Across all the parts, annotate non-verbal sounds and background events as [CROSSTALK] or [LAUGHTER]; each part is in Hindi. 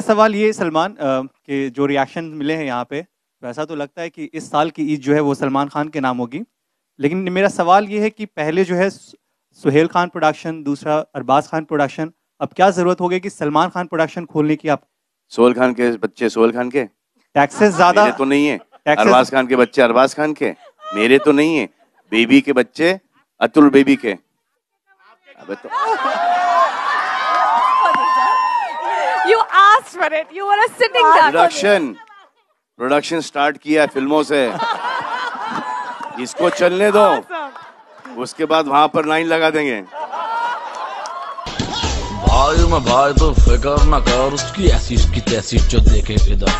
सवाल ये सलमान कि जो रिएक्शन मिले हैं यहाँ पे वैसा तो लगता है कि इस साल की ईद जो है वो सलमान खान के नाम होगी। लेकिन मेरा सवाल ये है कि पहले जो है सुहेल खान प्रोडक्शन दूसरा अरबाज खान प्रोडक्शन अब क्या ज़रूरत होगी कि सलमान खान प्रोडक्शन खोलने की आप? सोहेल खान के बच्चे सोहेल खान के? टैक्सेस ज़्यादा तो नहीं है। अरबाज खान के बच्चे अरबाज खान के? मेरे तो नहीं है। बेबी के बच्चे अतुल बेबी के। अबे तो You asked for it. You were a sitting there. Production production start किया है फ़िल्मों से। इसको चलने दो। उसके बाद वहाँ पर लाइन लगा देंगे। भाई मैं भाई तो फ़िक्र न कर उसकी ऐसी उसकी तैसी जो देखे इधर।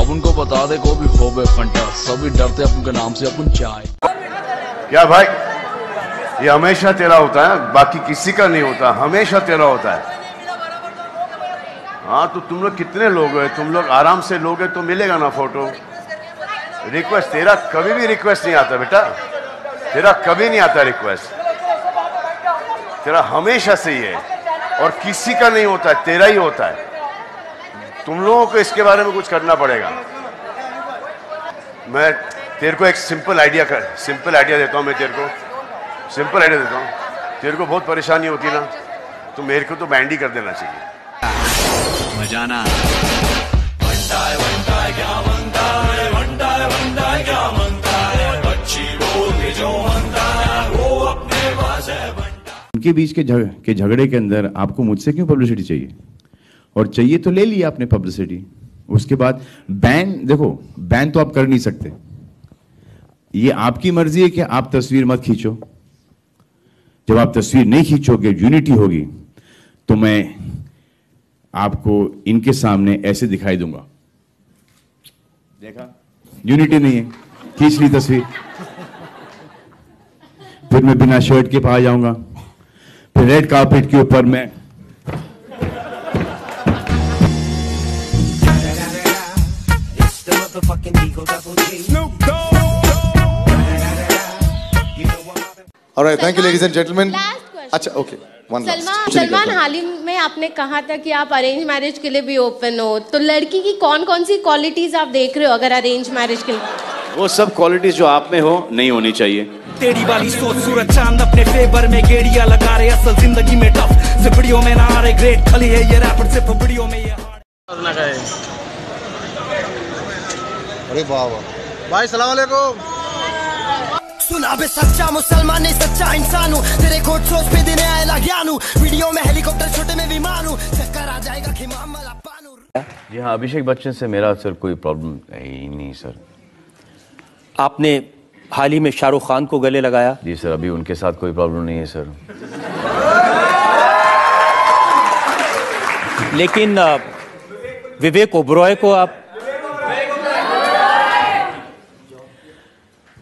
अब उनको बता दे को भी खोबे फंटा। सभी डरते अपन के नाम से अपन चाय। क्या भाई? ये हमेशा तेरा होता है बाकी किसी का नहीं होता हमेशा तेरा होता है। हाँ तो तुम लोग कितने लोग हो? तुम लोग आराम से लोगे तो मिलेगा ना फ़ोटो रिक्वेस्ट तेरा कभी भी रिक्वेस्ट नहीं आता बेटा। तेरा कभी नहीं आता रिक्वेस्ट तेरा हमेशा से ही है। और किसी का नहीं होता है, तेरा ही होता है। तुम लोगों को इसके बारे में कुछ करना पड़ेगा। मैं तेरे को एक सिंपल आइडिया कर सिंपल आइडिया देता हूँ मैं तेरे को। सिंपल आइडिया देता हूँ। तेरे को बहुत परेशानी होती ना तो मेरे को तो बैंड ही कर देना चाहिए। मजाना उनके बीच के झग के झगड़े के अंदर आपको मुझसे क्यों पब्लिसिटी चाहिए? और चाहिए तो ले लिया आपने पब्लिसिटी उसके बाद बैन देखो बैन तो आप कर नहीं सकते। ये आपकी मर्ज़ी है कि आप तस्वीर मत खींचो। जब आप तस्वीर नहीं खींचोगे यूनिटी होगी तो मैं आपको इनके सामने ऐसे दिखाई दूँगा देखा यूनिटी नहीं है खींच ली तस्वीर फिर मैं बिना शर्ट के पा जाऊँगा फिर रेड कार्पेट के ऊपर मैं All right, thank you, ladies and gentlemen. Last question. अच्छा, okay. सलमान हाल ही में आपने कहा था कि आप अरेंज मैरिज के लिए भी ओपन हो। तो लड़की की कौन कौन सी क्वालिटीज आप देख रहे हो अगर अरेंज मैरिज के लिए? वो सब क्वालिटीज जो आप में हो नहीं होनी चाहिए। तेरी वाली सोच सूरज चाँद अपने फेवर में गेड़िया लगा रहे असल ज़िंदगी में टफ जिपड़ियों में ना आ रहे ग्रेट खली है ये रैपर से पपड़ियों में ये अरे वाह वाह। भाई सलाम वालेकुम सुना बे सच्चा मुसलमान नहीं सच्चा इंसान हूँ। तेरे कोट सोच पे देने आए लाग्यान हूँ। वीडियो में हेलीकॉप्टर छोटे में विमान हूँ। चक्कर आ जाएगा वाला पानू जी हाँ अभिषेक बच्चन से मेरा सर कोई प्रॉब्लम ही नहीं सर। आपने हाल ही में शाहरुख खान को गले लगाया? जी सर अभी उनके साथ कोई प्रॉब्लम नहीं है सर। लेकिन विवेक ओबरॉय को आप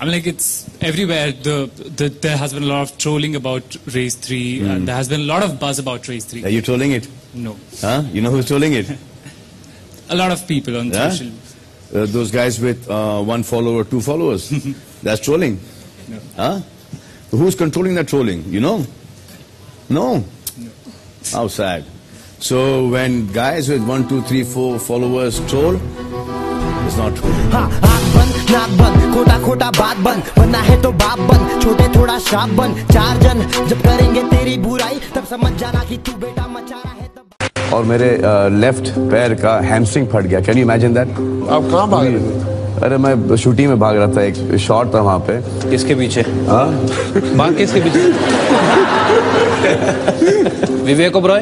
I mean, like it's everywhere. The, the there has been a lot of trolling about race three, mm. and there has been a lot of buzz about race three. Are you trolling it? No. Huh? You know who's trolling it? [LAUGHS] a lot of people on yeah? social. Uh, those guys with uh, one follower, two followers. [LAUGHS] That's trolling. No. Huh? Who's controlling that trolling? You know? No. no. How sad. So when guys with one, two, three, four followers troll, it's not trolling. Ha, ha, नाक बंद खोटा खोटा बात बंद बनना है तो बाप बंद छोटे थोड़ा शाप बंद चार जन जब करेंगे तेरी बुराई तब समझ जाना कि तू बेटा मचा रहा है तब और मेरे लेफ़्ट पैर का हैमस्ट्रिंग फट गया। कैन यू इमेजिन दैट आप कहाँ भाग रहे थे? अरे मैं शूटिंग में भाग रहा था एक शॉट था वहाँ पे। किसके पीछे? हाँ? बात किसके पीछे? [LAUGHS] विवेक ओबरॉय?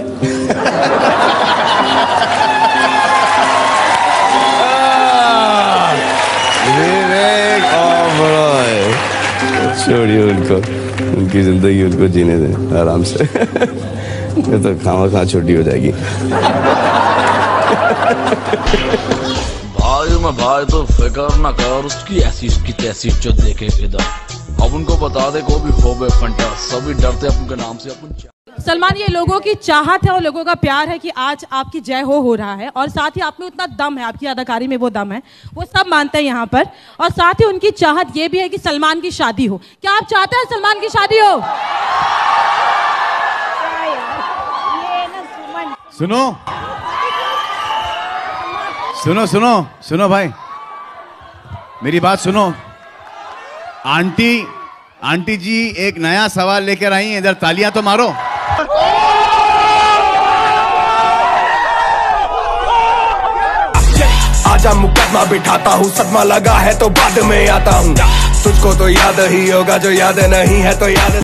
छोड़िए उनको, उनकी ज़िंदगी उनको जीने दें, आराम से। [LAUGHS] ये तो खामा खा छोटी हो जाएगी। भाई, में भाई तो फ़िक्र ना कर, उसकी ऐसी, उसकी तैसी जो देखे इधर। अब उनको बता दे को भी फोबे फंटा सभी डरते अपन के नाम से अपन सलमान ये लोगों की चाहत है और लोगों का प्यार है कि आज आपकी जय हो हो रहा है। और साथ ही आप में उतना दम है आपकी अदाकारी में वो दम है। वो सब मानते हैं यहाँ पर। और साथ ही उनकी चाहत ये भी है कि सलमान की शादी हो। क्या आप चाहते हैं सलमान की शादी हो? सुनो। सुनो सुनो सुनो भाई। मेरी बात सुनो। आंटी आंटी जी, एक नया सवाल लेकर आई हैं। इधर तालियाँ तो मारो। आजा मुकदमा बिठाता हूँ। सदमा लगा है तो बाद में आता हूँ। तुझको तो याद ही होगा, जो याद नहीं है तो याद